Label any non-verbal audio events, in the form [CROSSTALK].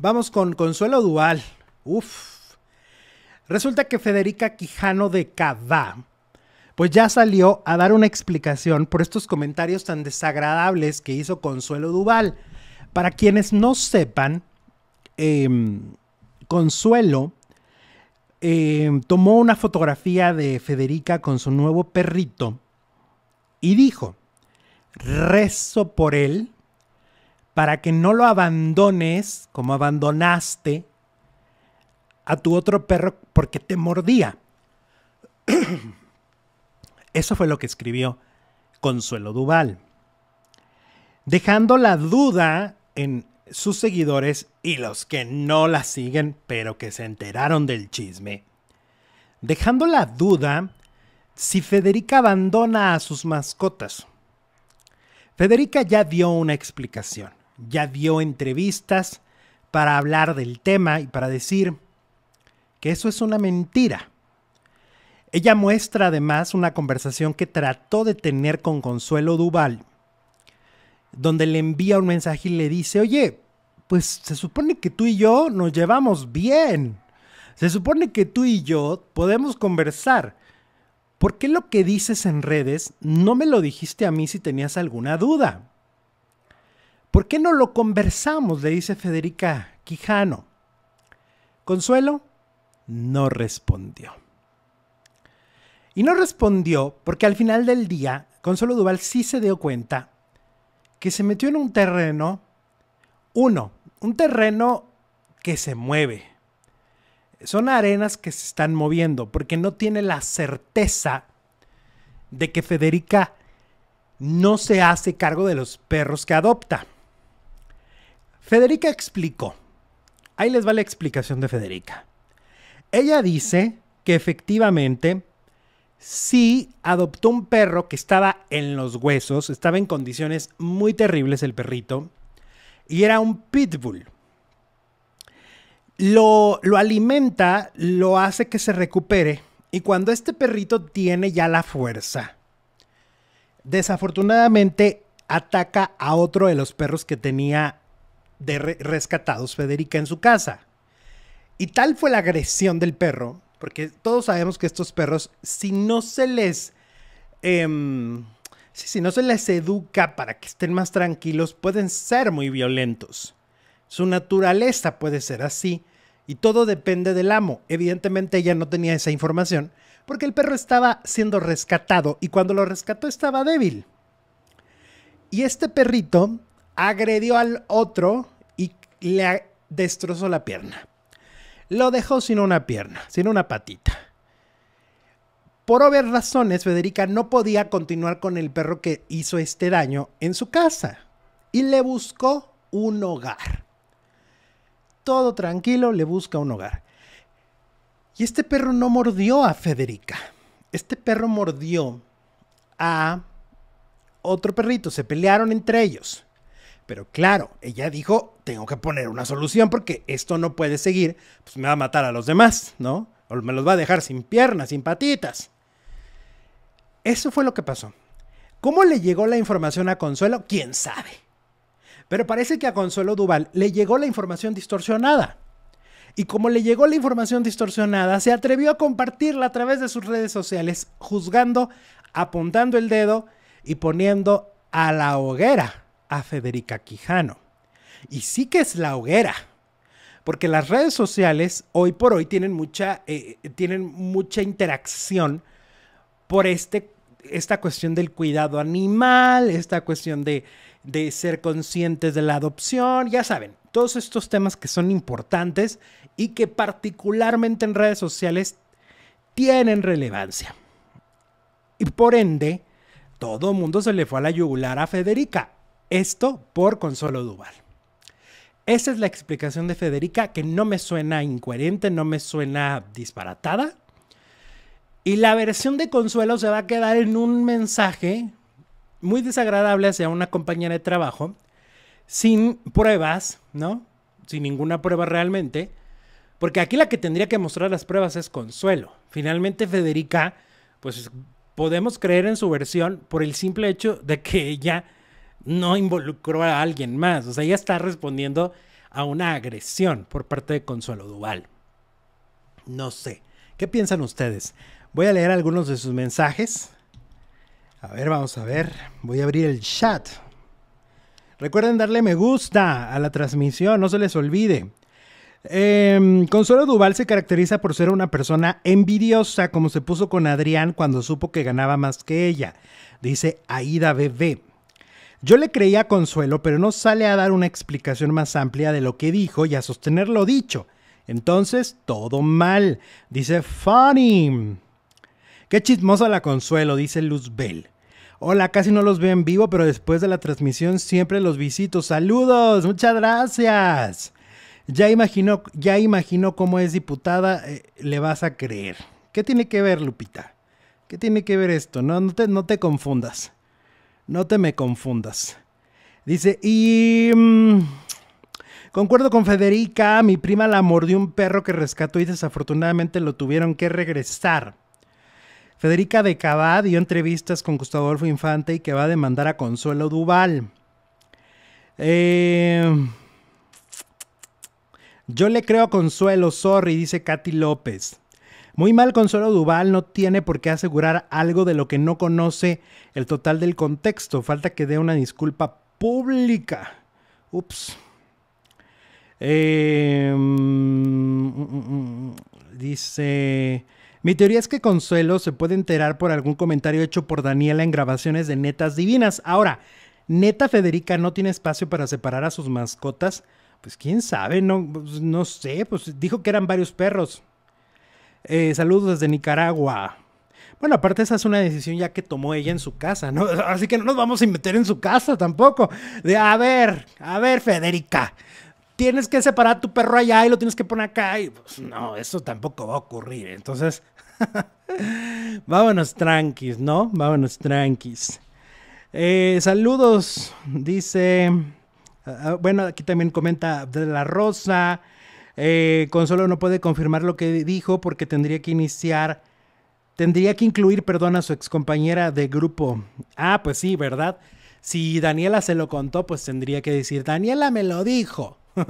Vamos con Consuelo Dual. Uf. Resulta que Federica Quijano de Cadá, pues ya salió a dar una explicación por estos comentarios tan desagradables que hizo Consuelo Duval. Para quienes no sepan, em, Consuelo em, tomó una fotografía de Federica con su nuevo perrito y dijo, rezo por él para que no lo abandones como abandonaste a tu otro perro porque te mordía. [CLEARS THROAT] Eso fue lo que escribió Consuelo Duval. Dejando la duda en sus seguidores y los que no la siguen, pero que se enteraron del chisme. Dejando la duda si Federica abandona a sus mascotas. Federica ya dio una explicación ya dio entrevistas para hablar del tema y para decir que eso es una mentira. Ella muestra además una conversación que trató de tener con Consuelo Duval, donde le envía un mensaje y le dice, oye, pues se supone que tú y yo nos llevamos bien. Se supone que tú y yo podemos conversar. ¿Por qué lo que dices en redes no me lo dijiste a mí si tenías alguna duda? ¿Por qué no lo conversamos? le dice Federica Quijano. Consuelo no respondió. Y no respondió porque al final del día Consuelo Duval sí se dio cuenta que se metió en un terreno, uno, un terreno que se mueve. Son arenas que se están moviendo porque no tiene la certeza de que Federica no se hace cargo de los perros que adopta. Federica explicó. Ahí les va la explicación de Federica. Ella dice que efectivamente sí adoptó un perro que estaba en los huesos, estaba en condiciones muy terribles el perrito, y era un pitbull. Lo, lo alimenta, lo hace que se recupere, y cuando este perrito tiene ya la fuerza, desafortunadamente ataca a otro de los perros que tenía de rescatados Federica en su casa. Y tal fue la agresión del perro, porque todos sabemos que estos perros, si no se les... Em, si no se les educa para que estén más tranquilos, pueden ser muy violentos. Su naturaleza puede ser así y todo depende del amo. Evidentemente ella no tenía esa información porque el perro estaba siendo rescatado y cuando lo rescató estaba débil. Y este perrito agredió al otro y le destrozó la pierna. Lo dejó sin una pierna, sin una patita. Por obvias razones, Federica no podía continuar con el perro que hizo este daño en su casa y le buscó un hogar. Todo tranquilo, le busca un hogar. Y este perro no mordió a Federica. Este perro mordió a otro perrito. Se pelearon entre ellos. Pero claro, ella dijo, tengo que poner una solución porque esto no puede seguir, pues me va a matar a los demás, ¿no? O me los va a dejar sin piernas, sin patitas. Eso fue lo que pasó. ¿Cómo le llegó la información a Consuelo? ¿Quién sabe? Pero parece que a Consuelo Duval le llegó la información distorsionada. Y como le llegó la información distorsionada, se atrevió a compartirla a través de sus redes sociales, juzgando, apuntando el dedo y poniendo a la hoguera a Federica Quijano. Y sí que es la hoguera, porque las redes sociales hoy por hoy tienen mucha, eh, tienen mucha interacción por este, esta cuestión del cuidado animal, esta cuestión de, de ser conscientes de la adopción, ya saben, todos estos temas que son importantes y que particularmente en redes sociales tienen relevancia. Y por ende, todo mundo se le fue a la yugular a Federica. Esto por Consuelo Duval. Esa es la explicación de Federica que no me suena incoherente, no me suena disparatada. Y la versión de Consuelo se va a quedar en un mensaje muy desagradable hacia una compañera de trabajo, sin pruebas, ¿no? Sin ninguna prueba realmente. Porque aquí la que tendría que mostrar las pruebas es Consuelo. Finalmente Federica, pues podemos creer en su versión por el simple hecho de que ella no involucró a alguien más. O sea, ella está respondiendo a una agresión por parte de Consuelo Duval. No sé. ¿Qué piensan ustedes? Voy a leer algunos de sus mensajes. A ver, vamos a ver. Voy a abrir el chat. Recuerden darle me gusta a la transmisión, no se les olvide. Em, Consuelo Duval se caracteriza por ser una persona envidiosa, como se puso con Adrián cuando supo que ganaba más que ella, dice Aida Bebé. Yo le creía a Consuelo, pero no sale a dar una explicación más amplia de lo que dijo y a sostener lo dicho. Entonces, todo mal, dice Funny. Qué chismosa la Consuelo, dice Luzbel. Hola, casi no los veo en vivo, pero después de la transmisión siempre los visito. Saludos, muchas gracias. Ya imagino, ya imagino cómo es diputada, eh, le vas a creer. ¿Qué tiene que ver, Lupita? ¿Qué tiene que ver esto? No, no, te, no te confundas. No te me confundas. Dice, y... Mm, concuerdo con Federica, mi prima la mordió un perro que rescató y desafortunadamente lo tuvieron que regresar. Federica de Cabá dio entrevistas con Gustavo Adolfo Infante y que va a demandar a Consuelo Duval. Eh... Yo le creo a Consuelo, sorry, dice Katy López. Muy mal Consuelo Duval no tiene por qué asegurar algo de lo que no conoce el total del contexto. Falta que dé una disculpa pública. Ups. Em, dice... Mi teoría es que Consuelo se puede enterar por algún comentario hecho por Daniela en grabaciones de Netas Divinas. Ahora, Neta Federica no tiene espacio para separar a sus mascotas pues quién sabe, no, pues, no sé, pues dijo que eran varios perros. Eh, saludos desde Nicaragua. Bueno, aparte esa es una decisión ya que tomó ella en su casa, ¿no? [LAUGHS] Así que no nos vamos a meter en su casa tampoco. De, a ver, a ver, Federica, tienes que separar tu perro allá y lo tienes que poner acá. Y pues no, eso tampoco va a ocurrir. Entonces, [LAUGHS] vámonos tranquis, ¿no? Vámonos tranquis. Eh, saludos, dice... Ah, ah, bueno, aquí también comenta de la Rosa. Eh, Consuelo no puede confirmar lo que dijo porque tendría que iniciar, tendría que incluir, perdón, a su excompañera de grupo. Ah, pues sí, ¿verdad? Si Daniela se lo contó, pues tendría que decir, Daniela me lo dijo. [LAUGHS]